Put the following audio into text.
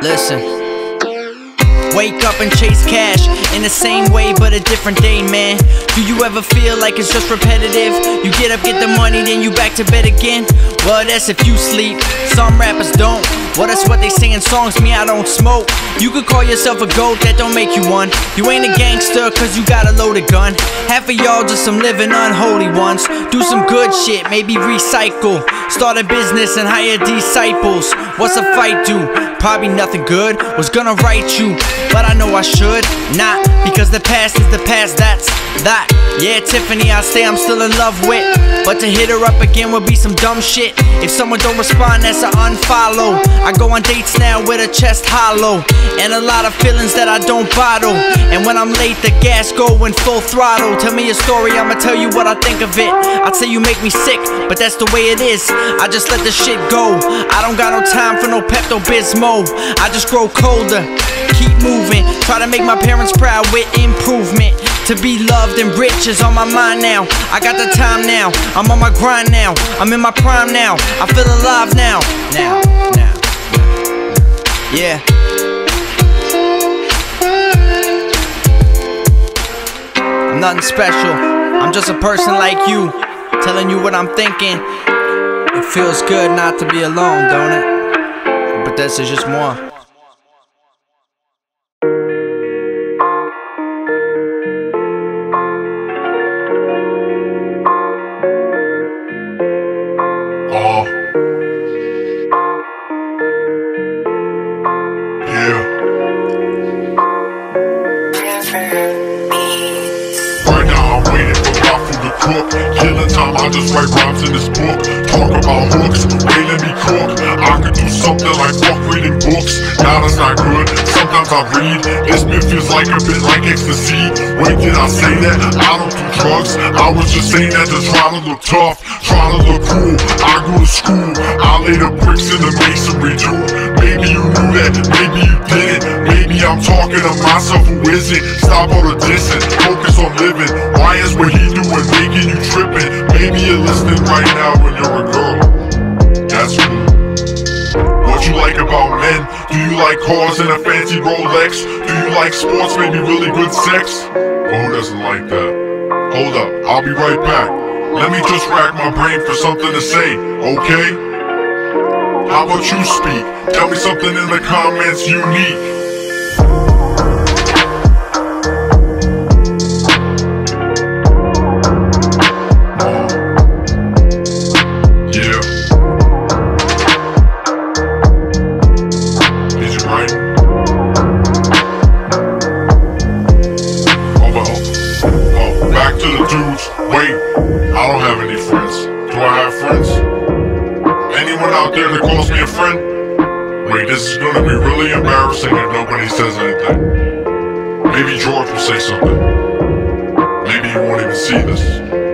Listen. Wake up and chase cash in the same way, but a different day, man. Do you ever feel like it's just repetitive? You get up, get the money, then you back to bed again. Well, that's if you sleep. Some rappers don't. Well, that's what they say in songs. Me, I don't smoke. You could call yourself a goat, that don't make you one. You ain't a gangster, cause you got a loaded gun. Half of y'all just some living unholy ones. Do some good shit, maybe recycle. Start a business and hire disciples. What's a fight do? Probably nothing good. Was gonna write you, but I know I should not. Because the past is the past, that's that. Yeah, Tiffany, I say I'm still in love with. But to hit her up again would be some dumb shit. If someone don't respond, that's an unfollow. I go on dates now with a chest hollow. And a lot of feelings that I don't bottle. And when I'm late, the gas going full throttle. Tell me a story, I'ma tell you what I think of it. I'd say you make me sick, but that's the way it is. I just let the shit go. I don't got no time for no Pepto Bismol. I just grow colder. Keep moving, try to make my parents proud with improvement. To be loved and rich is on my mind now. I got the time now, I'm on my grind now. I'm in my prime now, I feel alive now. Now, now, yeah. I'm nothing special, I'm just a person like you, telling you what I'm thinking. It feels good not to be alone, don't it? But this is just more. Waiting for food to cook. Killing time, I just write rhymes in this book. Talk about hooks, hey let me cook. I could do something like fuck reading books. Now that's not good. Sometimes I read. This bit feels like a bit like ecstasy. When did I say that? I don't do drugs. I was just saying that to try to look tough, try to look cool. I go to school. I lay the bricks in the masonry, dude. I'm talking to myself, who is it? Stop all the dissing, focus on living. Why is what he doing making you tripping? Maybe you're listening right now when you're a girl. That's cool. What you like about men? Do you like cars and a fancy Rolex? Do you like sports, maybe really good sex? Well, who doesn't like that? Hold up, I'll be right back. Let me just rack my brain for something to say, okay? How about you speak? Tell me something in the comments unique. Do I have friends? Anyone out there that calls me a friend? Wait, this is gonna be really embarrassing if nobody says anything. Maybe George will say something. Maybe you won't even see this.